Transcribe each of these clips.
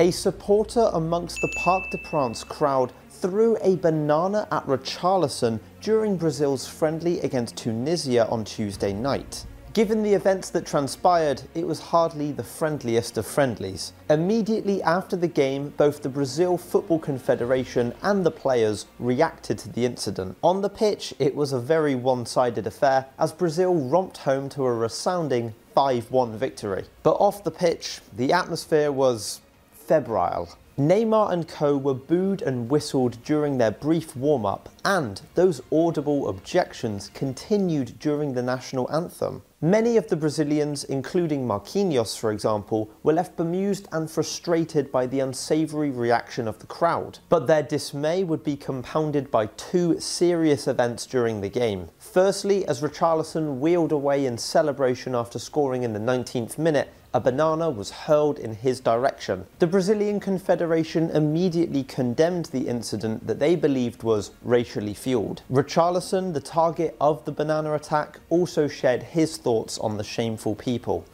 A supporter amongst the Parc des Princes crowd threw a banana at Richarlison during Brazil's friendly against Tunisia on Tuesday night. Given the events that transpired, it was hardly the friendliest of friendlies. Immediately after the game, both the Brazil Football Confederation and the players reacted to the incident. On the pitch, it was a very one-sided affair as Brazil romped home to a resounding 5-1 victory. But off the pitch, the atmosphere was febrile. Neymar and co were booed and whistled during their brief warm up, and those audible objections continued during the national anthem. Many of the Brazilians, including Marquinhos for example, were left bemused and frustrated by the unsavoury reaction of the crowd. But their dismay would be compounded by two serious events during the game. Firstly, as Richarlison wheeled away in celebration after scoring in the 19th minute, a banana was hurled in his direction. The Brazilian Confederation immediately condemned the incident that they believed was racially fueled. Richarlison, the target of the banana attack, also shared his thoughts on the shameful people.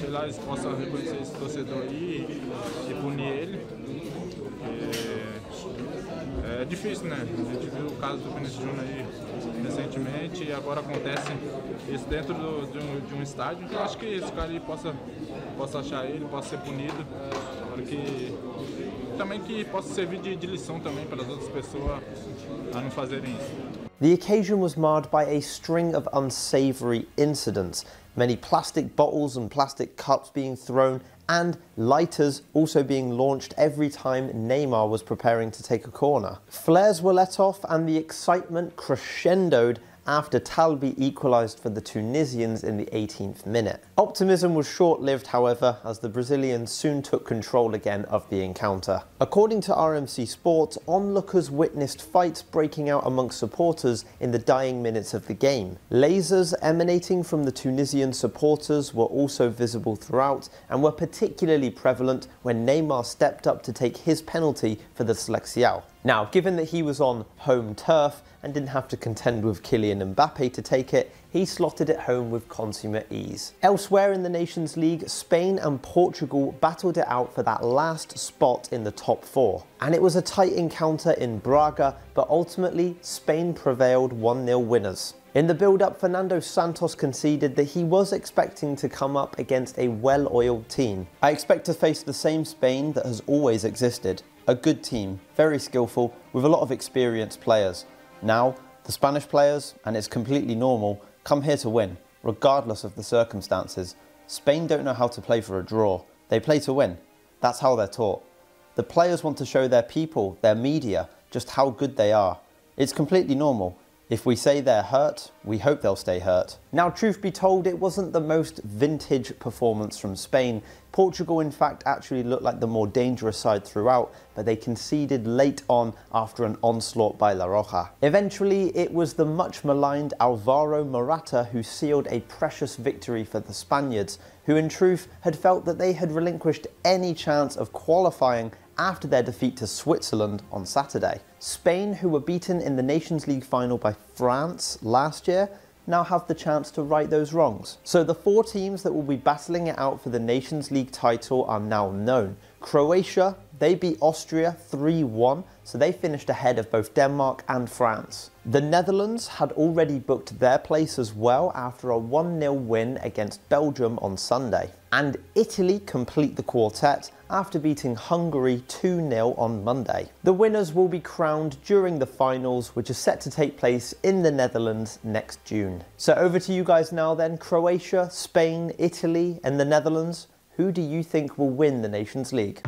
sei lá, eles possam reconhecer esse torcedor aí e, punir ele. É, é, difícil, né? A gente viu o caso do Vinícius Júnior aí recentemente e agora acontece isso dentro do, de, um, de, um, estádio. Então acho que esse cara aí possa, possa achar ele, possa ser punido, para que também que possa servir de, de lição também para as outras pessoas a não fazerem isso. The occasion was marred by a string of unsavoury incidents, many plastic bottles and plastic cups being thrown, and lighters also being launched every time Neymar was preparing to take a corner. Flares were let off and the excitement crescendoed after Talbi equalised for the Tunisians in the 18th minute. Optimism was short-lived, however, as the Brazilians soon took control again of the encounter. According to RMC Sport, onlookers witnessed fights breaking out amongst supporters in the dying minutes of the game. Lasers emanating from the Tunisian supporters were also visible throughout and were particularly prevalent when Neymar stepped up to take his penalty for the Seleção. Now, given that he was on home turf and didn't have to contend with Kylian Mbappe to take it, he slotted it home with consummate ease. Elsewhere in the Nations League, Spain and Portugal battled it out for that last spot in the top four. And it was a tight encounter in Braga, but ultimately Spain prevailed 1-0 winners. In the build-up, Fernando Santos conceded that he was expecting to come up against a well-oiled team. I expect to face the same Spain that has always existed a good team, very skillful, with a lot of experienced players. Now, the Spanish players, and it's completely normal, come here to win, regardless of the circumstances. Spain don't know how to play for a draw. They play to win. That's how they're taught. The players want to show their people, their media, just how good they are. It's completely normal. If we say they're hurt, we hope they'll stay hurt. Now, truth be told, it wasn't the most vintage performance from Spain. Portugal, in fact, actually looked like the more dangerous side throughout, but they conceded late on after an onslaught by La Roja. Eventually, it was the much maligned Alvaro Morata who sealed a precious victory for the Spaniards, who in truth had felt that they had relinquished any chance of qualifying after their defeat to Switzerland on Saturday. Spain, who were beaten in the Nations League final by France last year, now have the chance to right those wrongs. So the four teams that will be battling it out for the Nations League title are now known. Croatia, they beat Austria 3-1, so they finished ahead of both Denmark and France. The Netherlands had already booked their place as well after a 1-0 win against Belgium on Sunday. And Italy complete the quartet after beating Hungary 2-0 on Monday. The winners will be crowned during the finals, which is set to take place in the Netherlands next June. So over to you guys now then, Croatia, Spain, Italy and the Netherlands. Who do you think will win the Nations League?